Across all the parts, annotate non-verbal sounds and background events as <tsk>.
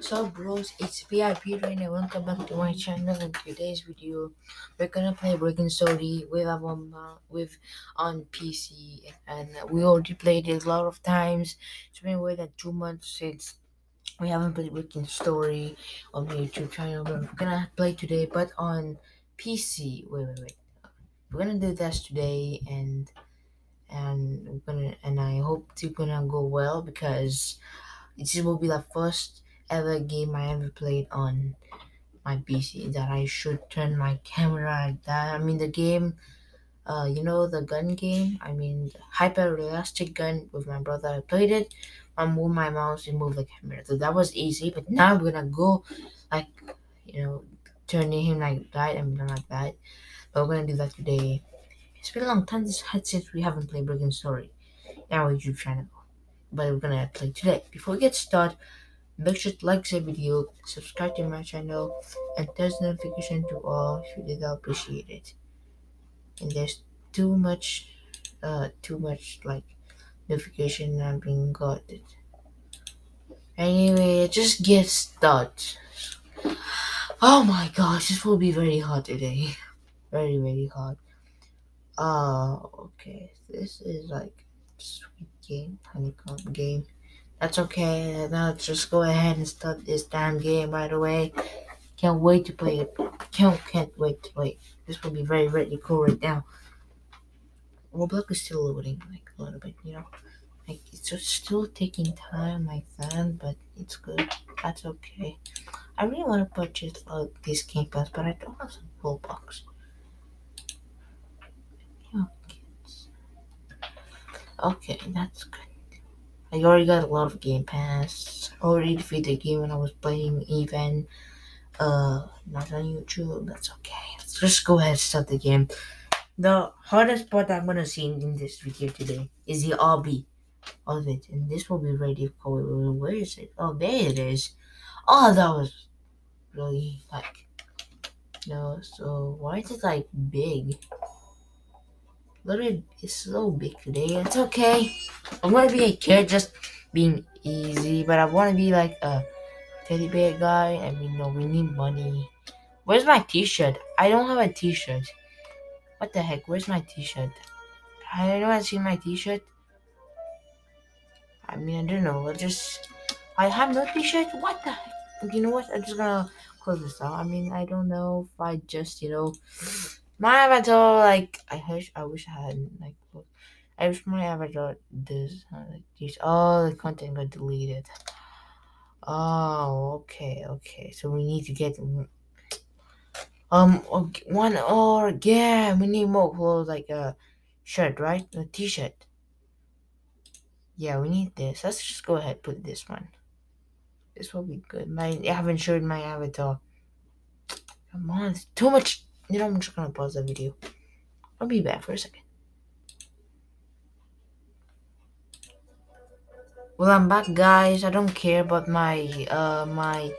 So bros, it's VIP Reign now. Welcome back to my channel. In today's video, we're gonna play Break in Story with one with on PC, and we already played it a lot of times. It's been more than two months since we haven't played Break in Story on YouTube channel. But we're gonna play today, but on PC. Wait, wait, wait. We're gonna do this today, and and we're gonna and I hope it's gonna go well because this will be the first ever game I ever played on my PC that I should turn my <laughs> camera like that. I mean the game uh you know the gun game? I mean hyper realistic gun with my brother. I played it. I move my mouse and move the camera. So that was easy, but now I'm gonna go like you know turning him like that and like that. But we're gonna do that today. It's been a long time since we haven't played Break in Story in our YouTube channel. But we're gonna play today. Before we get started, Make sure to like the video, subscribe to my channel, and turn the notification to all if you did appreciate it. And there's too much, uh, too much like notification not being it. Anyway, just get started. Oh my gosh, this will be very hot today. <laughs> Very, very hot. Uh, okay. This is like sweet game, honeycomb game. That's okay. Now just go ahead and start this damn game right away. Can't wait to play it. Can't, can't wait to wait. This will be very, very cool right now. Roblox is still loading, like a little bit, you know. Like it's just still taking time like that, but it's good. That's okay. I really want to purchase uh, this Game Pass, but I don't have some box. Okay, that's good. I already got a lot of Game Pass. Already defeated the game when I was playing even. Uh, not on YouTube. That's okay. Let's just go ahead and start the game. The hardest part I'm gonna see in this video today is the obby of it, and this will be very difficult. Where is it? Oh, there it is. Oh, that was really like. No, so why is it like big? Literally, it's so big today. It's okay. I'm gonna be a kid, just being easy, but I want to be like a teddy bear guy. I mean, no, we need money. Where's my T-shirt? I don't have a T-shirt. What the heck? Where's my T-shirt? I don't see my T-shirt. I mean, I don't know. I just I have no T-shirt. What the heck? You know what? I'm just gonna close this out. I mean, I don't know if I just you know my avatar like I wish I wish I had like I wish my avatar this uh, like these all the content got deleted. Oh, okay, okay. So we need to get um one or yeah, we need more clothes like a shirt, right? A t-shirt. Yeah, we need this. Let's just go ahead put this one. This will be good. My I haven't showed my avatar. Come on, it's too much you know, I'm just gonna pause the video. I'll be back for a second. Well, I'm back, guys. I don't care about my, uh, my,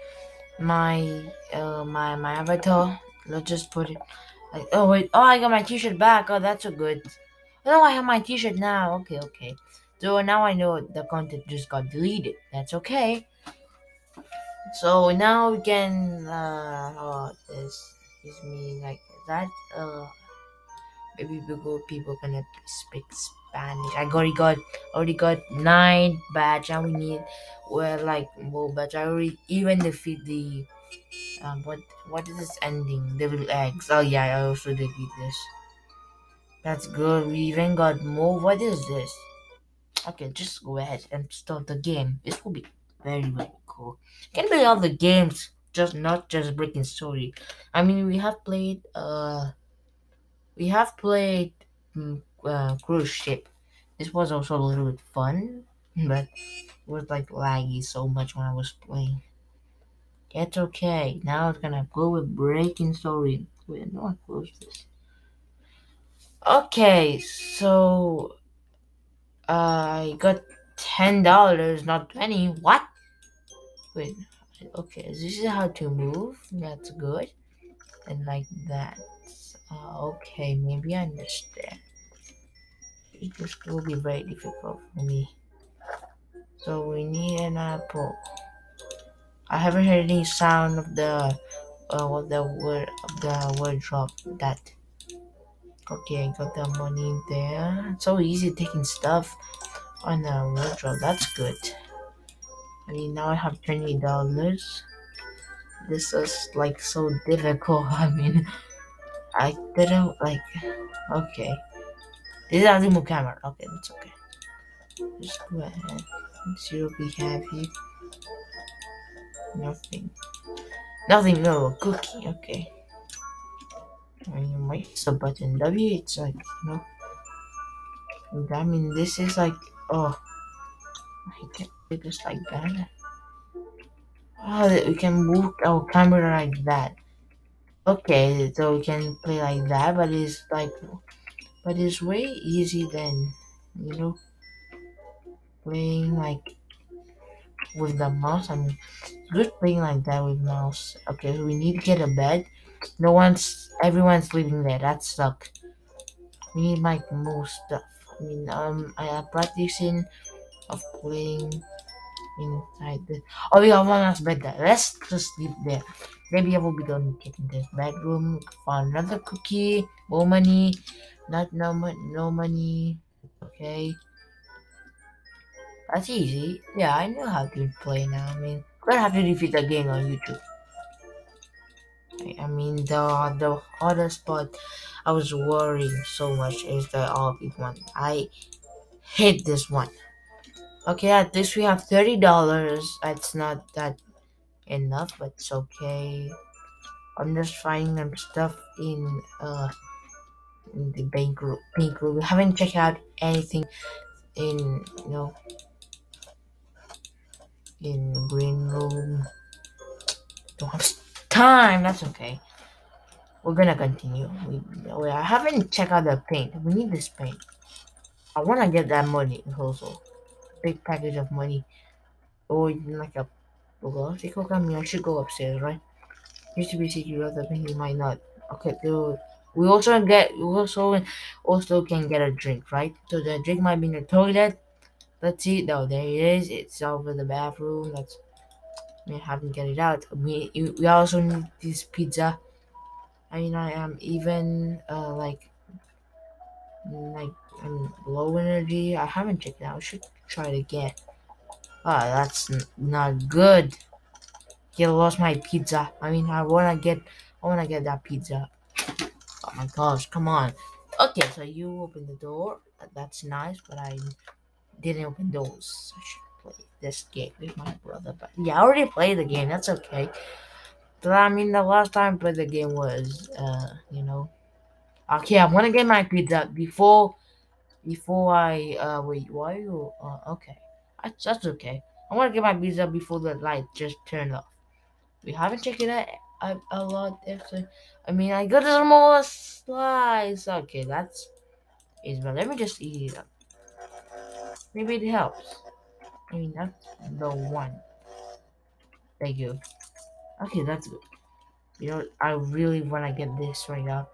my, uh, my, my avatar. Let's just put it. Like, oh wait, oh, I got my T-shirt back. Oh, that's so good. Oh, I have my T-shirt now. Okay, okay. So now I know the content just got deleted. That's okay. So now we can, uh, oh, this me like that uh maybe people people gonna speak Spanish. I already got already got nine badge and we need well like more badge. I already even defeat the um what what is this ending? Devil eggs. Oh yeah, I also defeat this. That's good. We even got more. What is this? Okay, just go ahead and start the game. This will be very very cool. Can be all the games just not just Break in Story. I mean, we have played uh, we have played mm, uh, cruise ship. This was also a little bit fun, but it was like laggy so much when I was playing. It's okay. Now it's gonna go with Break in Story. Wait, no, I closed this. Okay, so I got ten dollars, not twenty. What? Wait, okay this is how to move. That's good. And like that. Uh, okay maybe i understand. This will be very difficult for me. So we need an apple. I haven't heard any sound of the uh what the word of the wardrobe that. Okay got the money there. It's so easy taking stuff on the wardrobe. That's good. I mean now I have twenty dollars. This is like so difficult. <laughs> I mean I didn't like okay. This is a remote camera. Okay, that's okay. Just go ahead. Let's see what we. Nothing. Nothing, no, a cookie, okay. I mean, wait, it's the button W, it's like, know. I mean, this is like, oh, I can't do this like that. Oh, we can move our camera like that. Okay, so we can play like that, but it's like, but it's way easy than, you know, playing like with the mouse. I mean, good playing like that with mouse. Okay, so we need to get a bed. No one's, everyone's sleeping there. That suck. We need like more stuff. I mean, um, I am practicing of playing inside the. Oh, we got one last bed there. Let's just sleep there. Maybe I will be done getting this bedroom. Find another cookie. More money. Not no money. No money. Okay. That's easy. Yeah, I know how to play now. I mean, I'm gonna have to defeat the game on YouTube. I, mean, the the hardest part I was worrying so much is the oh, obvious one. I hate this one. Okay, at least we have thirty dollars. It's not that enough, but it's okay. I'm just finding some stuff in uh in the bank room. Room. We haven't checked out anything in you know in green room. Don't have time. That's okay. We're gonna continue. We, we I haven't checked out the paint. We need this paint. I wanna get that money also. Big package of money. Or like a you click on me, I should go upstairs, right? Used to be secret other thing you might not. Okay, so we also get we also also can get a drink, right? So the drink might be in the toilet. Let's see. No, there it is. It's over the bathroom. That's we haven't get it out. We we also need this pizza. I mean, I am even uh like like I'm low energy. I haven't checked out. I should try it again. Ah, that's n- not good. I lost my pizza. I mean, I wanna get, I wanna get that pizza. Oh my gosh, come on. Okay, so you open the door. That's nice, but I didn't open doors. I should play this game with my brother. But yeah, I already played the game. That's okay. But I mean, the last time I played the game was, uh, you know. Okay, I want to get my pizza before, before I, uh, wait, why you, uh, okay. That's, that's okay. I want to get my visa before the light just turned off. We haven't checked it out a, a lot. Actually. I mean, I got some more slice. Okay, that's is but let me just eat it up. Maybe it helps. I mean, that's the one. Thank you. Okay, that's good. You know, I really want to get this right now.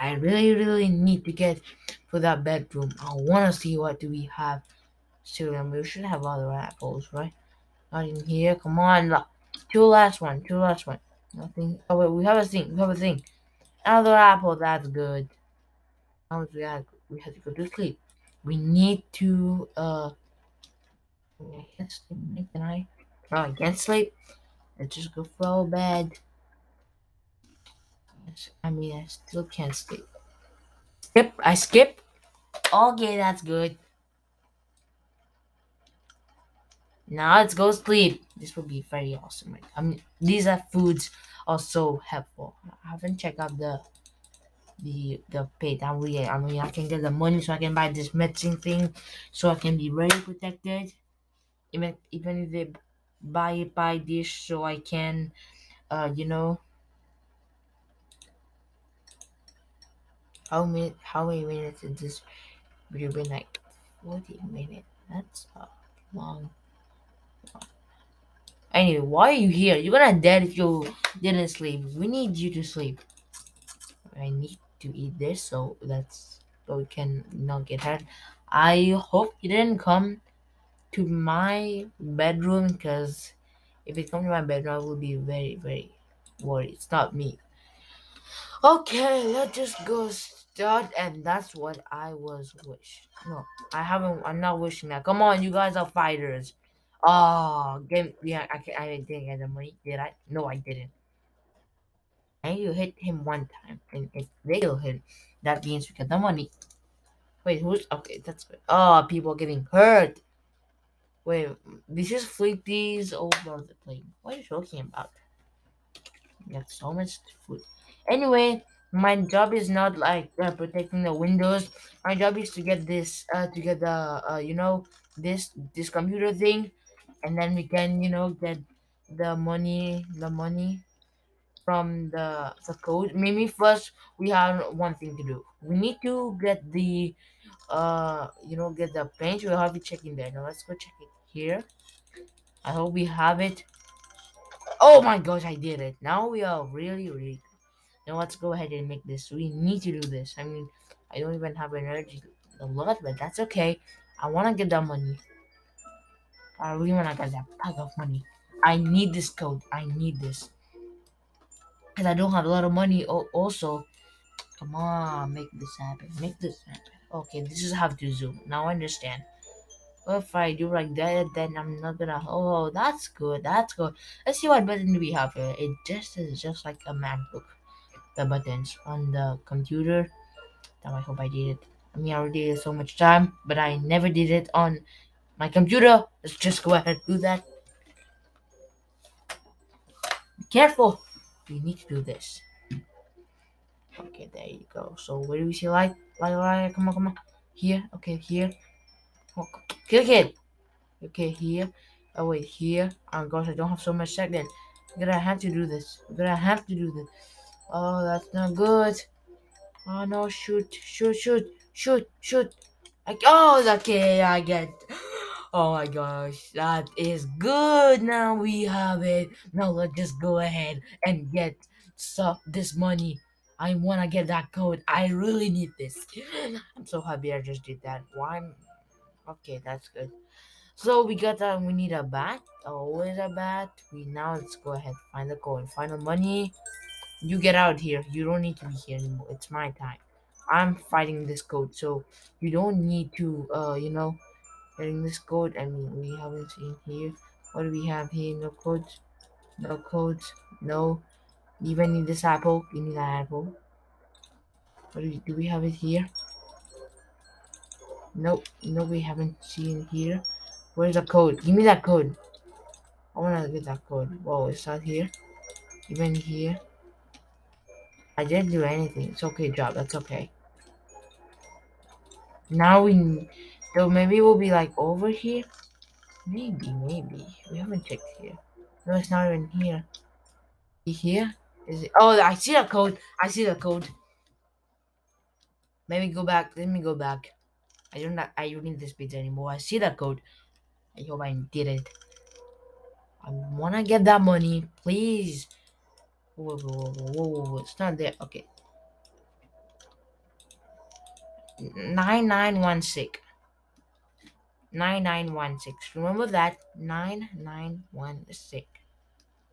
I really, really need to get for that bedroom. I want to see what do we have. So um, we should have other apples, right? Not in here. Come on, look. Two last one. Two last one. Nothing. Oh wait, we have a thing. We have a thing. Another apple. That's good. Now we have we have to go to sleep. We need to uh. I can't sleep. Can I? Oh, I can't sleep. Let's just go for a bed. I mean, I still can't sleep. Skip. I skip. Okay, that's good. Now let's go sleep. This will be very awesome. Right? I mean, these are foods are so helpful. I haven't checked out the the the pay. I I mean, I can get the money so I can buy this medicine thing, so I can be very protected. Even even if they buy it by this, so I can, uh, you know, how many how many minutes is this video been like? Forty minutes. That's a long Anyway, why are you here? You're gonna dead if you didn't sleep. We need you to sleep. I need to eat this so that's so we can not get hurt. I hope you didn't come to my bedroom because If it comes to my bedroom, I will be very, very worried. It's not me. Okay, let's just go and that's what I was wish. No, I haven't. I'm not wishing that. Come on, you guys are fighters. Oh, game. Yeah, I can, I didn't get the money. Did I? No, I didn't. And you hit him one time, and if they kill him, that means we get the money. Wait, who's okay? That's good. Oh, people are getting hurt. Wait, this is Flippy's over the plane. What are you talking about? Got so much food. Anyway, my job is not like uh, protecting the windows. My job is to get this, uh, to get the, uh, you know, this this computer thing, and then we can, you know, get the money, the money from the the code. Maybe first we have one thing to do. We need to get the, uh, you know, get the paint We'll have to check in there. Now let's go check it here. I hope we have it. Oh my gosh, I did it. Now we are really, really now let's go ahead and make this. We need to do this. I mean, I don't even have energy a lot, but that's okay. I want to get that money. I really want to get that pack of money. I need this code. I need this. Because I don't have a lot of money also. Come on, make this happen. Make this happen. Okay, this is how to zoom. Now I understand. If I do like that, then I'm not gonna. Oh, that's good. That's good. Let's see what button we have here. It just is just like a MacBook the buttons on the computer. I hope I did it. I mean, I already did it so much time, but I never did it on my computer. Let's just <laughs> go ahead and do that. Be careful. We need to do this. Okay, there you go. So where do we see light? Light, light, come on, come on. Here, okay, here. Oh, click it. Okay, here. Oh wait, here. Oh gosh, I don't have so much second. We're gonna have to do this. We're gonna have to do this. Oh, that's not good. Oh no, shoot, shoot, shoot, shoot, shoot. Like, oh, okay, I get. <gasps> Oh my gosh, that is good. Now we have it. Now let's just go ahead and get stuff this money. I wanna get that code. I really need this. <gasps> I'm so happy I just did that. Why? Okay, that's good. So we got that. We need a bat. Oh, Always a bat. We now let's go ahead find the code. Find the money. You get out here. You don't need to be here anymore. It's my time. I'm fighting this code, so you don't need to, uh, you know, getting this code. I mean, we haven't seen here. What do we have here? No codes. No codes. No. Even in this apple. Give me that apple. What do we, do we have it here? Nope. No, we haven't seen here. Where's the code? Give me that code. I wanna get that code. Whoa, it's not here. Even here. I didn't do anything. It's okay, job. That's okay. Now we, so maybe we'll be like over here. Maybe, maybe. We haven't checked here. No, it's not even here. Here? Is it? Oh, I see the code. I see the code. Me go back. Let me go back. I don't. I don't need this pizza anymore. I see that code. I hope I did it. I wanna get that money, please. Whoa, whoa, whoa, whoa, whoa, it's not there. Okay. 9916. 9916. Remember that? 9916.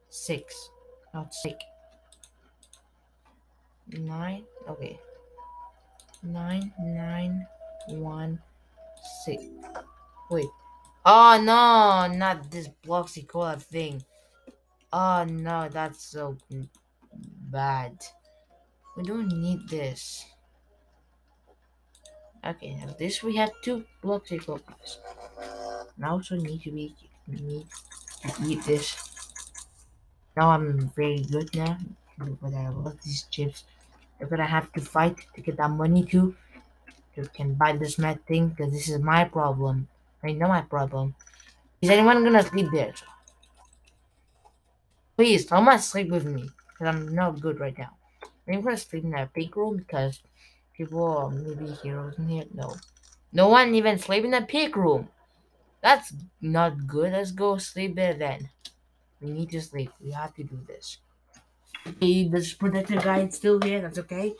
6. Not 6. 9. Okay. 9916. Wait. Oh no, not this Bloxy Cola thing. Oh no, that's so bad. We don't need this. Okay, now this we have two blocks of focus. Now also need to be need to eat this. Now I'm very good now, but I love these chips. I'm gonna have to fight to get that money too. To can buy this mad thing because this is my problem. I know my problem. Is anyone gonna sleep there? Please, someone sleep with me. Because I'm not good right now. I'm gonna sleep in that pink room because people are maybe heroes in here. No. No one even sleep in the pink room. That's not good. Let's go sleep there then. We need to sleep. We have to do this. Okay, this protector guy is still here. That's okay.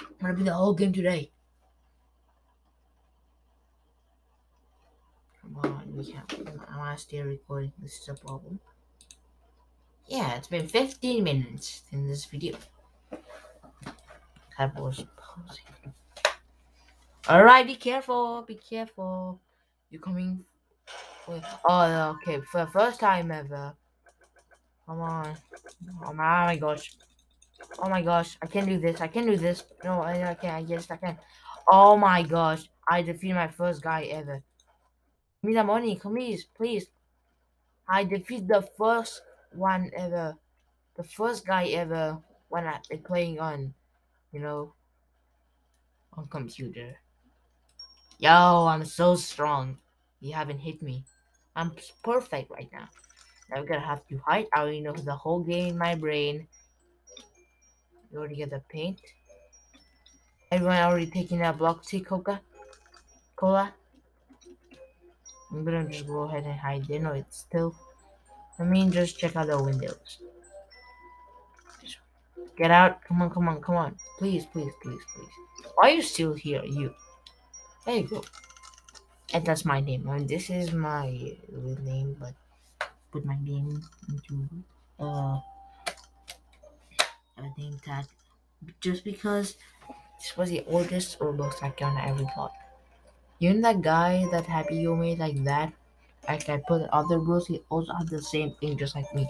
I'm gonna be the whole game today. Come on, we can't. I wanna recording. This is a problem. Yeah, it's been 15 minutes in this video. I was pausing. Alright, be careful, be careful. You're coming? Wait. Oh, okay. For the first time ever. Come on. Oh my, oh gosh. Oh my gosh. I can do this. I can do this. No, I, I can't. Yes, I can. Oh my gosh. I defeated my first guy ever. Give me the money. Please, please. I defeat the first one ever. The first guy ever when I been playing on, you know, on computer. Yo, I'm so strong. You haven't hit me. I'm perfect right now. Now we're gonna have to hide. I already know the whole game in my brain. You already get the paint. Everyone already taking that block tea coca cola. I'm gonna just go ahead and hide there. know, it's still. I mean, just check out the windows. Get out. Come on, come on, come on. Please, please, please, please. Why are you still here? You. There you go. And that's my name. Mean, this is my real name, but put my name into uh a name tag just because this was the oldest Roblox account I ever got. You know that guy that Happy You made like that, like I put other rules, he also had the same thing just like me.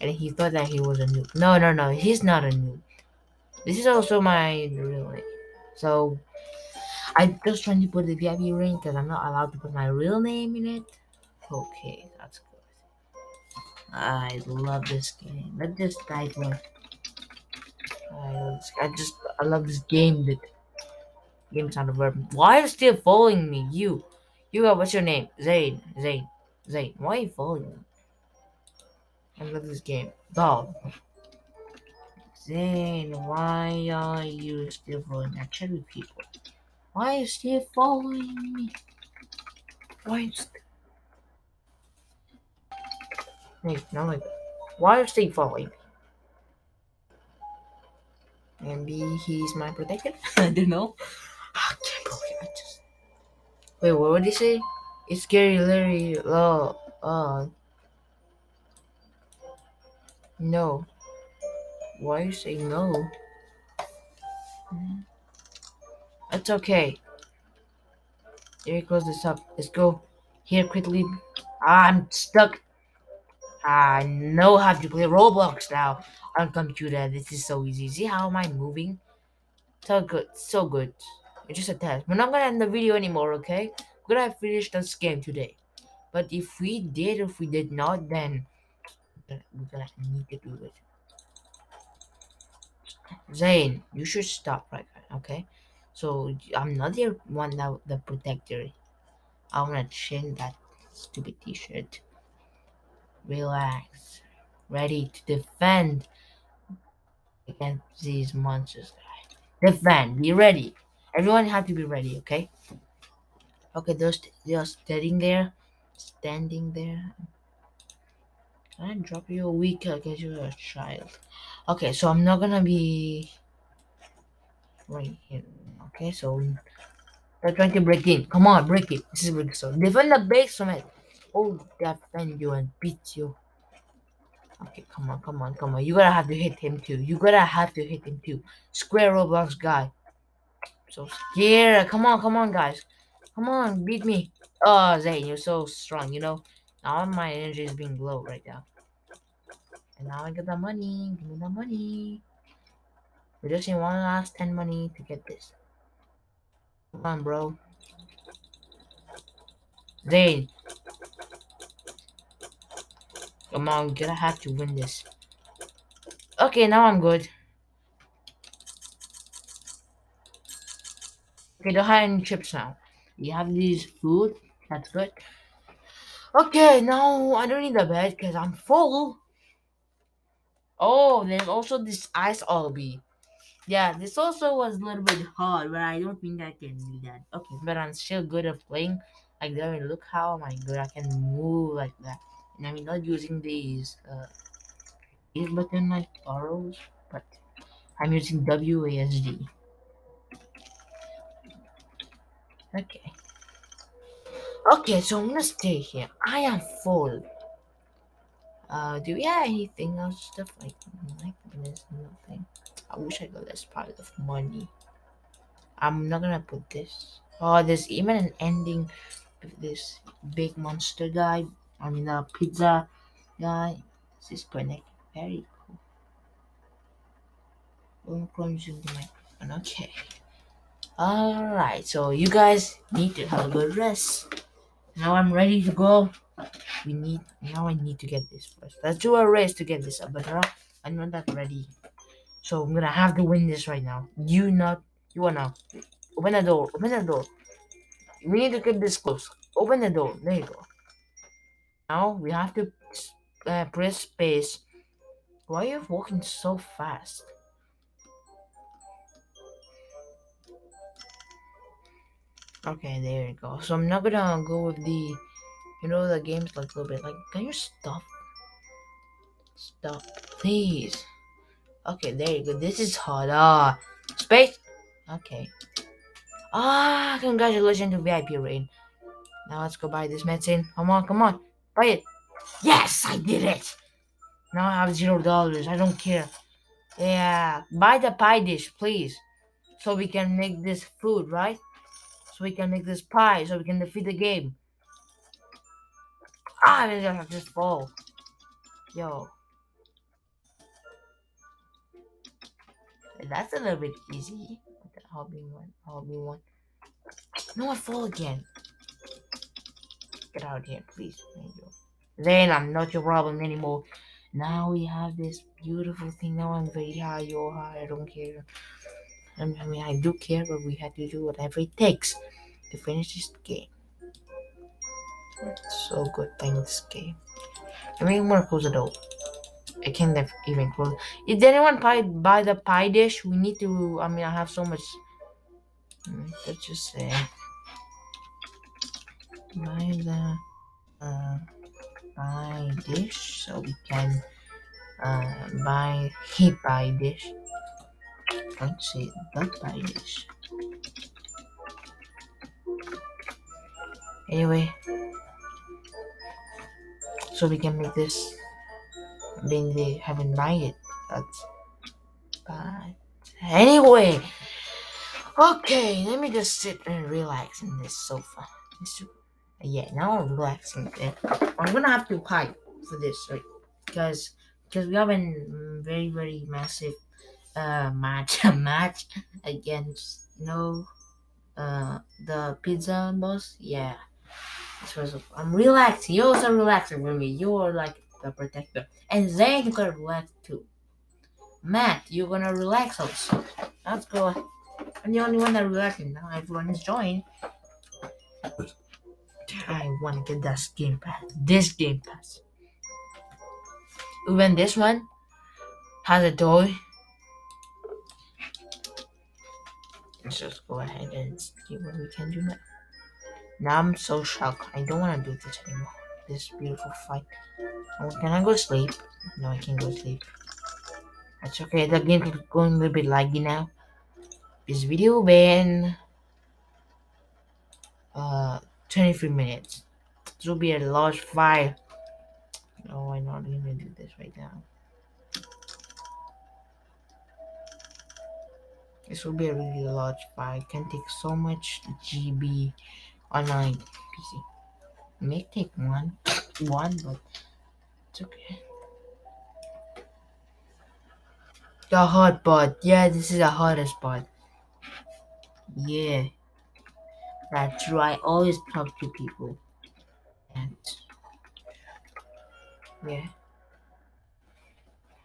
And he thought that he was a noob. No, no, no, he's not a noob. This is also my real name. So I'm just trying to put the VIP ring because I'm not allowed to put my real name in it. Okay, that's good. I love this game. Let this go. I, I just I love this game. That game sound verb. Why are you still following me? You, you got what's your name? Zane, Zane, Zane. Why are you following me? I love this game. Dog. Zane, why are you still following me? With people. Why are you still following me? Why you st- Hey, no like Why are you following me? Maybe he's my protector? <laughs> I don't know. <laughs> Wait, what would he say? It's scary Larry uh uh no. Why you say no? It's okay. Let me close this up. Let's go. Here quickly. I'm stuck. I know how to play Roblox now on computer. This is so easy. See how am I moving? So good. So good. It's just a test. We're not gonna end the video anymore, okay? We're gonna finish this game today. But if we did, if we did not, then we're gonna need to do it. Zane, you should stop right now, okay? So I'm not the one that the protector. I wanna change that stupid t-shirt. Relax. Ready to defend against these monsters. Defend. Be ready. Everyone have to be ready, okay? Okay, just just standing there. Standing there. I drop you a week because you're a child? Okay, so I'm not gonna be right here. Okay, so they're trying to break in. Come on, break it. This is break so defend the basement. Oh, defend you and beat you. Okay, come on, come on, come on. You gotta have to hit him too. You gotta have to hit him too. Square Roblox guy. So scared. Come on, come on, guys. Come on, beat me. Oh, Zane, you're so strong, you know. All my energy is being low right now. And now I get the money. Give me the money. We just need one last 10 money to get this. Come on, bro. Zane. Come on, gonna have to win this. Okay, now I'm good. Okay, have any chips now. You have these food. That's good. Okay, now I don't need the bed because I'm full. Oh, there's also this ice obby. Yeah, this also was a little bit hard, but I don't think I can do that. Okay, but I'm still good at playing like. I mean, look how my I good? I can move like that. And I mean, not using these uh, these button like arrows, but I'm using WASD. Okay. Okay, so I'm gonna stay here. I am full. Uh, do we have anything else stuff like like there's nothing. I wish I got this pile of money. I'm not gonna put this. Oh, there's even an ending with this big monster guy. I mean, a pizza guy. This is connected. Very cool. The microphone. Okay. Alright, so you guys need to have a good rest. Now I'm ready to go. We need now I need to get this first. Let's do a race to get this up, but I'm not that ready. So I'm gonna have to win this right now. You not you wanna open the door, open the door. We need to get this close. Open the door. There you go. Now we have to uh, press space. Why are you walking so fast? Okay, there you go. So I'm not gonna go with the, you know, the game's like a little bit like, can you stop? Stop, please. Okay, there you go. This is hard. Ah, space. Okay. Ah, congratulations to VIP Reign. Now let's go buy this medicine. Come on, come on, buy it. Yes, I did it. Now I have zero dollars. I don't care. Yeah, buy the pie dish, please, so we can make this food, right? So we can make this pie, so we can defeat the game. Ah, I just, fall. Yo. That's a little bit easy. Hobby one, hobby one. No, I fall again. Get out here, please. Then I'm not your problem anymore. Now we have this beautiful thing. Now I'm very high, you're high, I don't care. I mean, I do care, but we have to do whatever it takes to finish this game. So good playing this game. I mean, more close the door. I can't even close. Did anyone buy, buy the pie dish? We need to. I mean, I have so much. Hmm, let's just say. Buy the uh, pie dish so we can uh, buy a <laughs> pie dish. The pie dish. Anyway, so we can make this. I mean, they haven't it, but but anyway. Okay, let me just sit and relax in this sofa. Yeah, now I'm relaxing. I'm gonna have to hide for this, right? Because because we have a very very massive uh match <laughs> match against you know uh the pizza boss. Yeah, I'm relaxing. You're also relaxing with me. You're like the protector. And Zane, you're gonna relax too. Matt, you're gonna relax also. Let's go. I'm the only one that relaxing. Now everyone is joined. I wanna get that game pass. This game pass. Even this one has a toy. Let's just go ahead and see what we can do now. Now I'm so shocked. I don't want to do this anymore. This beautiful fight. Oh, can I go sleep? No, I can't go sleep. That's okay. The game is going a little bit laggy now. This video been uh 23 minutes. This will be a large file. Oh, I'm not gonna do this right now. This will be a really large file. It can take so much GB online PC. It may take one, one, but it's okay. The hard part. Yeah, this is the hardest part. Yeah. That's true. I always talk to people. And yeah.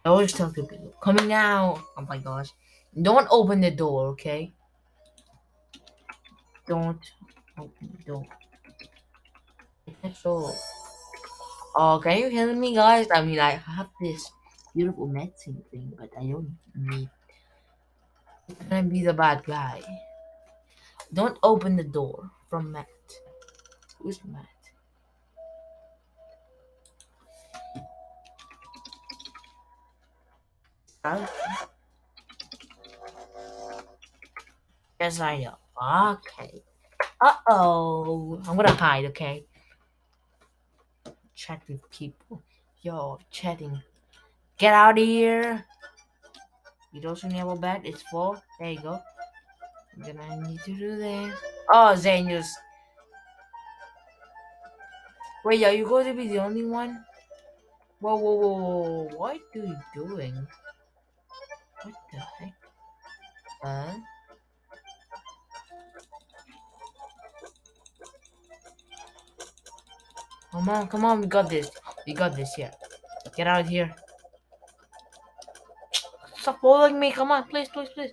I always talk to people. Coming out. Oh my gosh. Don't open the door, okay? Don't open the door. So, oh, can you hear me, guys? I mean, I have this beautiful medicine thing, but I don't need. I'm gonna be the bad guy. Don't open the door from Matt. Who's Matt? Yes, I know. Okay. Uh oh. I'm gonna hide, okay? Chat with people. Yo, chatting. Get out of here. You don't a bed. It's full. There you go. I'm gonna need to do this. Oh, Zanius. Wait, are you going to be the only one? Whoa, whoa, whoa, whoa. What are you doing? What the heck? Huh? Come on, come on, we got this. We got this, yeah. Get out of here. Stop following me, come on, please, please, please.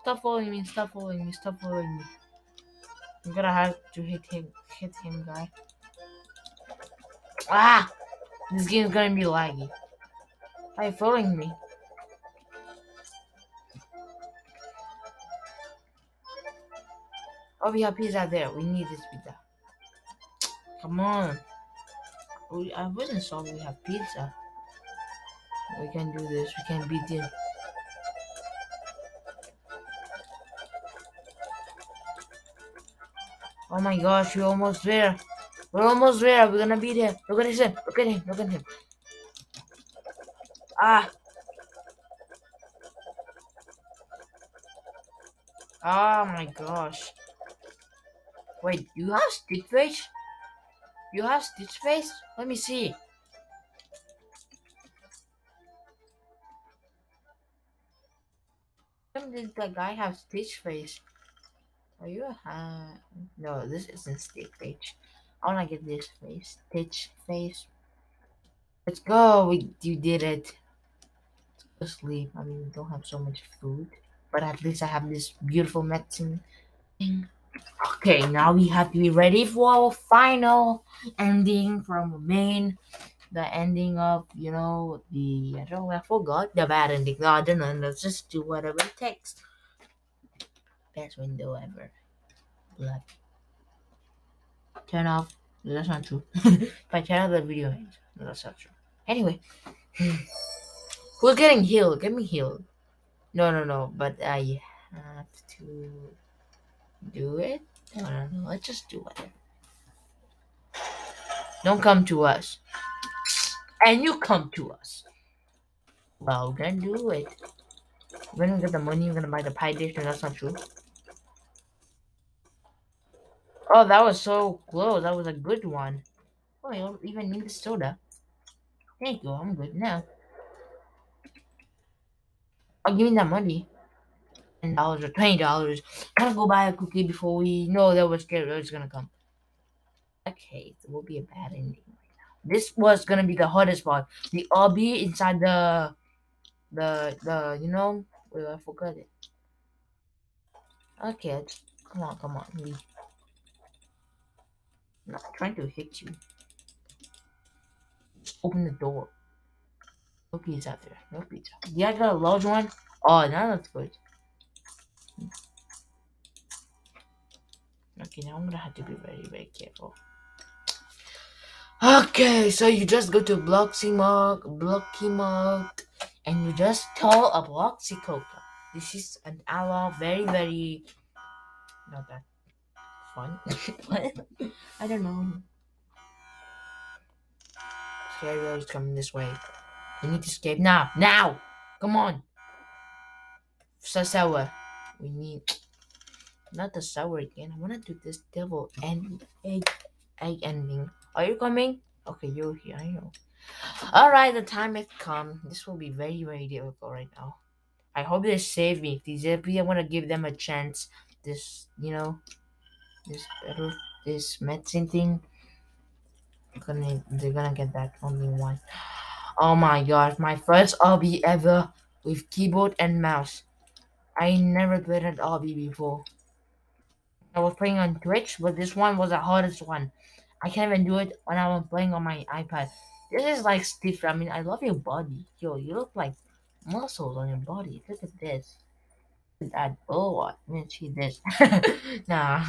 Stop following me, stop following me, stop following me. I'm gonna have to hit him, hit him, guy. Ah! This game's gonna be laggy. Are you following me? Oh, we have pizza there. We need this pizza. Come on. We, I wasn't sure we have pizza. We can do this. We can beat them. Oh my gosh, we're almost there. We're almost there. We're gonna beat him. Look at him. Look at him. Look at him. Ah. Oh my gosh. Wait, you have Stitch Face? You have Stitch Face? Let me see. When did the guy have Stitch Face? Are you a uh, No, this isn't Stitch Face. I wanna get this face. Stitch Face. Let's go. We you did it. Let's go sleep. I mean, we don't have so much food, but at least I have this beautiful medicine thing. Okay, now we have to be ready for our final ending from main. The ending of, you know, the, I don't know, I forgot the bad ending. No, I don't know. Let's just do whatever it takes. Best window ever. Black. Turn off. That's not true. <laughs> if I turn off the video, that's not true. Anyway. <sighs> Who's getting healed? Get me healed. No, no, no. But I have to do it? No, no, no. Let's just do whatever. Don't come to us. And you come to us. Well, then do it. We're gonna get the money, we're gonna buy the pie dish, and that's not true. Oh, that was so close. That was a good one. Oh, you don't even need the soda. Thank you, I'm good now. I'll give me that money ten dollars or twenty dollars. Gotta go buy a cookie before we know that was scared was gonna come. Okay, it will be a bad ending right now. This was gonna be the hardest part. The obby inside the the the you know wait, I forgot it. Okay, come on, come on. I'm not trying to hit you. Open the door. No pizza out there. No pizza. Yeah, I got a large one. Oh, now that's good. Okay, now I'm gonna have to be very, very careful. Okay, so you just go to Bloxy Mark, Blocky Mark, and you just tell a Bloxy Coca. This is an hour, very, very not that fun. <laughs> I don't know. Scary is coming this way. You need to escape now. Now! Come on! Sasawa. We need <tsk> not the sour again. I wanna do this devil and egg egg ending. Are you coming? Okay, you're here, I know. Alright, the time has come. This will be very, very difficult right now. I hope they save me. If they I wanna give them a chance. This you know this better this medicine thing. They're gonna they're gonna get that only one. Oh my gosh, my first obby ever with keyboard and mouse. I never played an obby before. I was playing on Twitch, but this one was the hardest one. I can't even do it when I was playing on my iPad. This is like stiff. I mean, I love your body. Yo, you look like muscles on your body. Look at this. Look at that. Oh? Let me see this. <laughs> nah.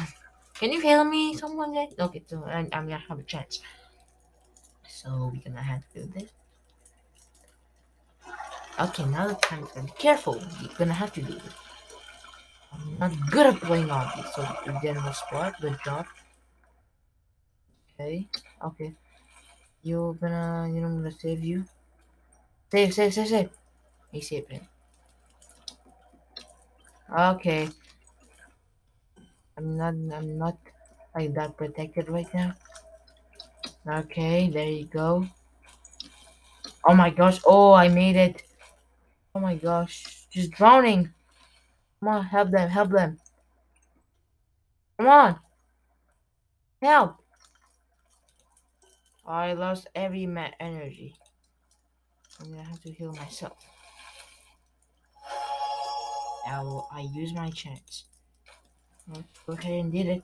Can you heal me, someone? Okay, so I'm gonna have a chance. So we're gonna have to do this. Okay, now the time is gonna be careful. You're gonna have to do it. I'm not good at playing obbies, so the general spot, good job. Okay, okay. You're gonna, you know, I'm gonna save you. Save, save, save, save. He saved. Okay. I'm not, I'm not like that protected right now. Okay, there you go. Oh my gosh. Oh, I made it. Oh my gosh. She's drowning. Come on, help them, help them. Come on. Help. I lost every energy. I'm gonna have to heal myself. Now I use my chance. Let's go ahead and did it.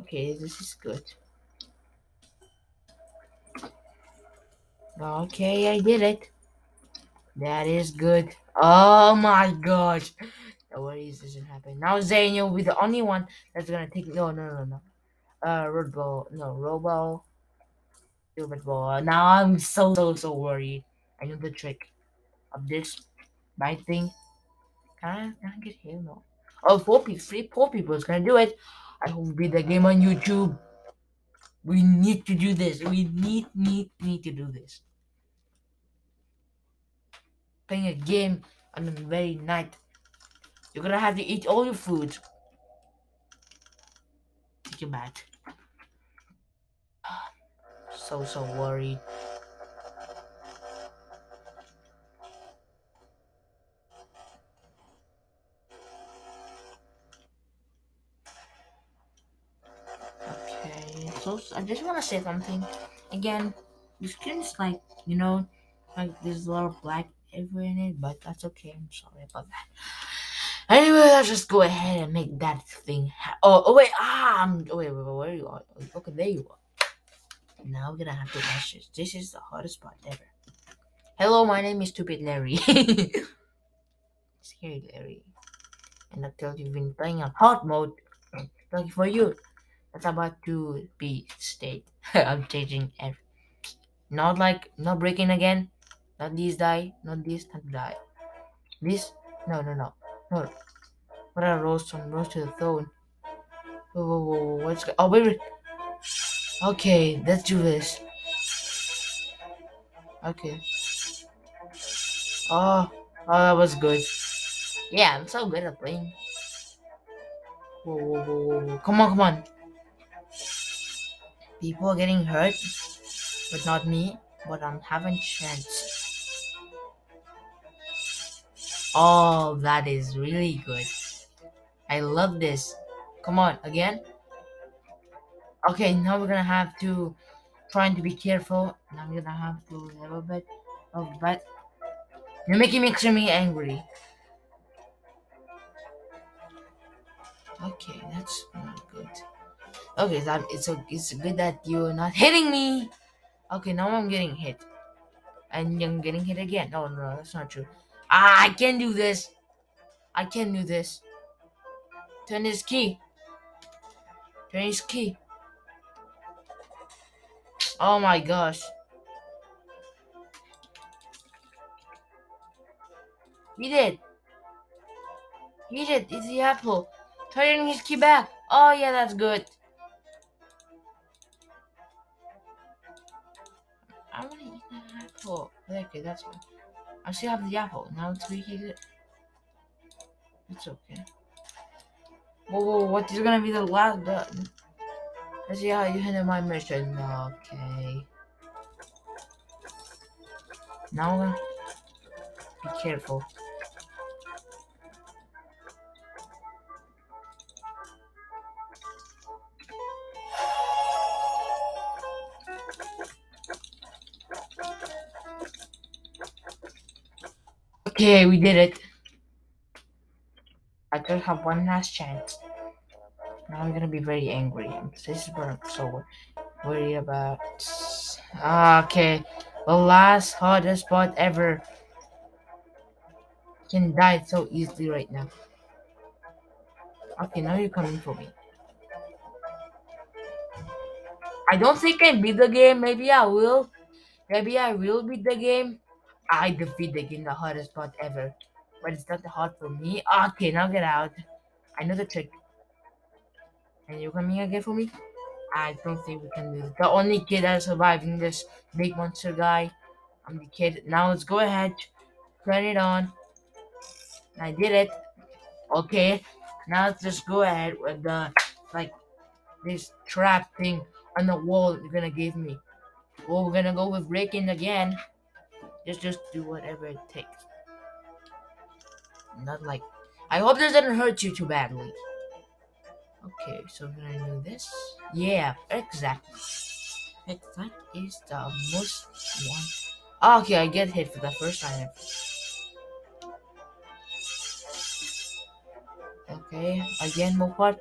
Okay, this is good. Okay, I did it. That is good. Oh my gosh. No worries, doesn't happen. Now Zane, you'll be the only one that's gonna take no no no no. Uh road ball no robo stupid ball. Now I'm so so so worried. I know the trick of this bite thing. Can I can I get him? No. Oh four people three four people is gonna do it. I will be the game on YouTube. We need to do this. We need need need to do this playing a game on the very night. You're gonna have to eat all your food. Take your bath. <sighs> So so worried. Okay, so I just want to say something. Again, the skin is like, you know, like there's a lot of black in it, but that's okay. I'm sorry about that. Anyway, let's just go ahead and make that thing. Oh, oh wait, ah, I'm, oh, wait, wait, where you are? Okay, there you are. Now we're gonna have to watch this. This is the hardest part ever. Hello, my name is Stupid Larry. <laughs> Scary Larry. And I told you, you've been playing on hard mode. Lucky for you. That's about to be state. <laughs> I'm changing every. Not like, not breaking again. Not this die. Not this, not die. This? No, no, no. No. What are rose from rose to the throne? Whoa, whoa, whoa, whoa. What's Oh, wait, wait. Okay, let's do this. Okay. Oh, oh, that was good. Yeah, I'm so good at playing. Whoa, whoa, whoa, whoa, whoa. Come on, come on. People are getting hurt, but not me. But I'm having chance. Oh, that is really good. I love this. Come on, again. Okay, now we're gonna have to trying to be careful. Now we're gonna have to a little bit of but you're making me extremely angry. Okay, that's not good. Okay, that it's so it's good that you're not hitting me. Okay, now I'm getting hit. And I'm getting hit again. No, no, that's not true. Ah, I can do this. I can do this. Turn this key. Turn this key. Oh my gosh. He did. He did. It's the apple. Turning his key back. Oh yeah, that's good. I want to eat that apple. Okay, that's fine. I still have the apple. Now reheat it. It's okay. Whoa, whoa, what is gonna be the last button? Let's see how you handle my mission. Okay. Now I'm gonna be careful. Okay, we did it. I just have one last chance. Now I'm gonna be very angry. This is I'm so worried about. Ah, okay. The last hardest spot ever. Can die so easily right now. Okay, now you're coming for me. I don't think I beat the game. Maybe I will. Maybe I will beat the game. I defeat the game, the hardest part ever. But it's not hard for me. Okay, now get out. I know the trick. And you coming again for me? I don't think we can do it. The only kid that's surviving this big monster guy. I'm the kid. Now let's go ahead. Turn it on. I did it. Okay. Now let's just go ahead with the like this trap thing on the wall you're gonna give me. Well, we're gonna go with breaking again. Just just do whatever it takes. Not like I hope this didn't hurt you too badly. Okay, so we're gonna do this. Yeah, exactly. That is the most one. Okay, I get hit for the first time. Okay, again, Mopar.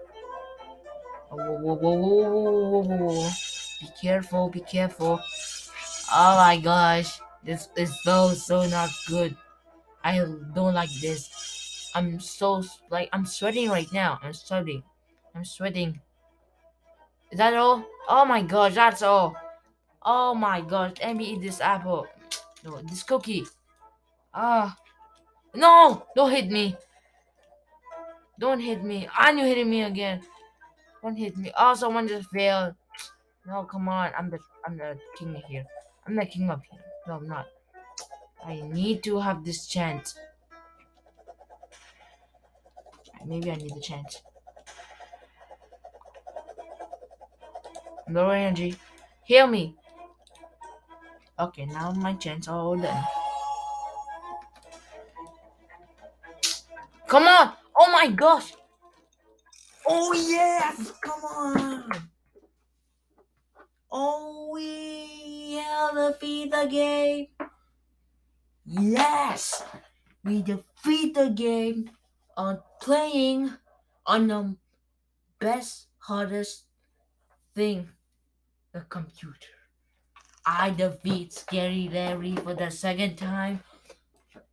Oh, whoa, whoa, whoa, whoa, whoa, whoa, Be careful, be careful. Oh my gosh, this is so, so not good. I don't like this. I'm so, like, I'm sweating right now. I'm sweating. I'm sweating. Is that all? Oh my gosh, that's all. Oh my gosh, let me eat this apple. No, this cookie. Ah. No! Don't hit me. Don't hit me. And you hitting me again. Don't hit me. Oh, someone just failed. No, come on. I'm the I'm the king here. I'm the king of here. No, I'm not. I need to have this chance. Maybe I need the chance. Low energy. Heal me. Okay, now my chance all done. Come on! Oh my gosh! Oh yes! Come on! Oh we defeat the game! Yes! We defeat the game on playing on the best, hardest thing the computer. I defeat Scary Larry for the second time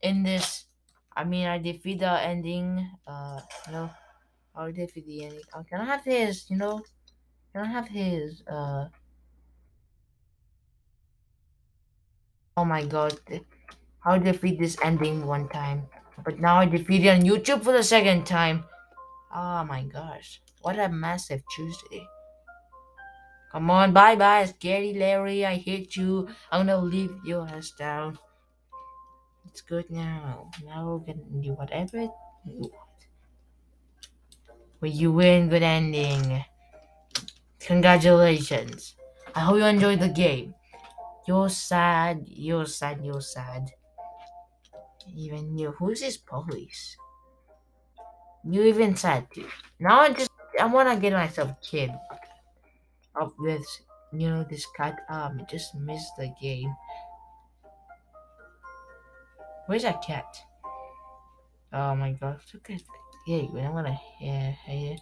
in this. I mean, I defeat the ending. Uh, know, I defeat the ending. Oh, can I have his? You know, can I have his? Uh. Oh my god. How defeat this ending one time. But now I defeat it on YouTube for the second time. Oh my gosh. What a massive Tuesday. Come on, bye bye, scary Larry. I hate you. I'm gonna leave your ass down. It's good now. Now we can do whatever you want. Will you win? Good ending. Congratulations. I hope you enjoyed the game. You're sad. You're sad. You're sad. Even you. Who's this police? You even sad too. Now I just I wanna get myself kid of this you know this cat um just missed the game where's that cat oh my gosh look at hey i'm gonna yeah are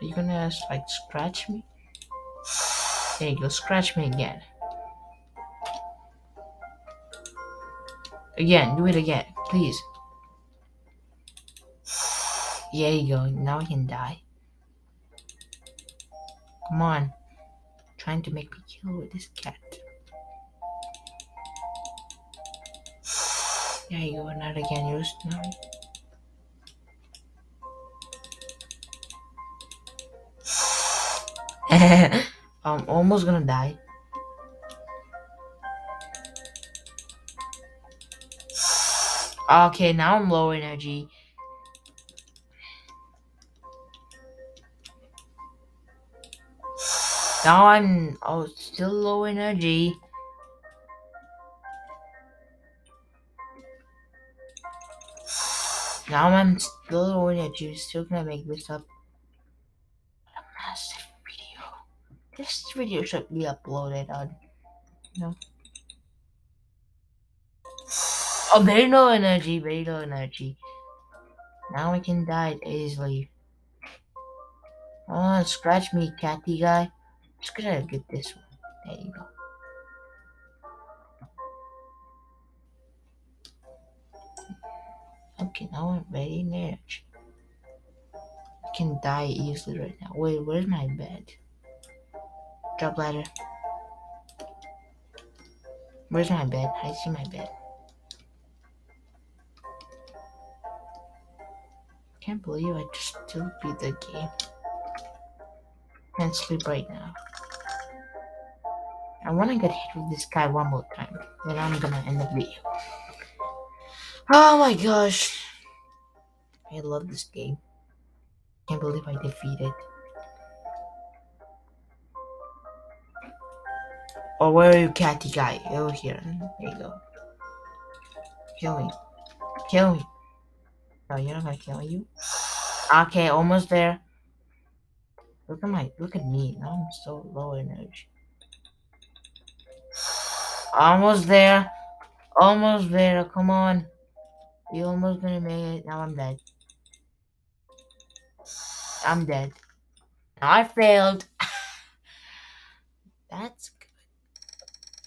you gonna like scratch me there you go scratch me again again do it again please there you go now I can die Come on. Trying to make me kill with this cat. There you go, not again, you no. <laughs> I'm almost gonna die. Okay, now I'm low energy. Now I'm oh, still low energy. Now I'm still low energy. Still gonna make this up. This video should be uploaded on. You know. Oh, very low energy. Very low energy. Now we can die easily. Oh, scratch me, catty guy. Just gonna get this one. There you go. Okay, now I'm very near. I can die easily right now. Wait, where's my bed? Drop ladder. Where's my bed? I see my bed. Can't believe I just still beat the game. Can't sleep right now. I want to get hit with this guy one more time. Then I'm gonna end the video. Oh my gosh. I love this game. Can't believe I defeated. Oh, where are you, catty guy? Over here. There you go. Kill me. Kill me. No, you're not gonna kill you. Okay, almost there. Look at my, look at me. Now I'm so low energy. Almost there. Almost there. Come on. You almost gonna make it. Now I'm dead. I'm dead. I failed. <laughs> That's.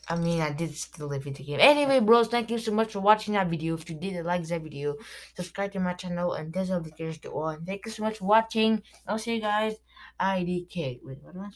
I mean, I did still live in the game. Anyway, bros, thank you so much for watching that video. If you did, like that video, subscribe to my channel, and there's notifications to on. Thank you so much for watching. I'll see you guys. IDK. Wait, what am I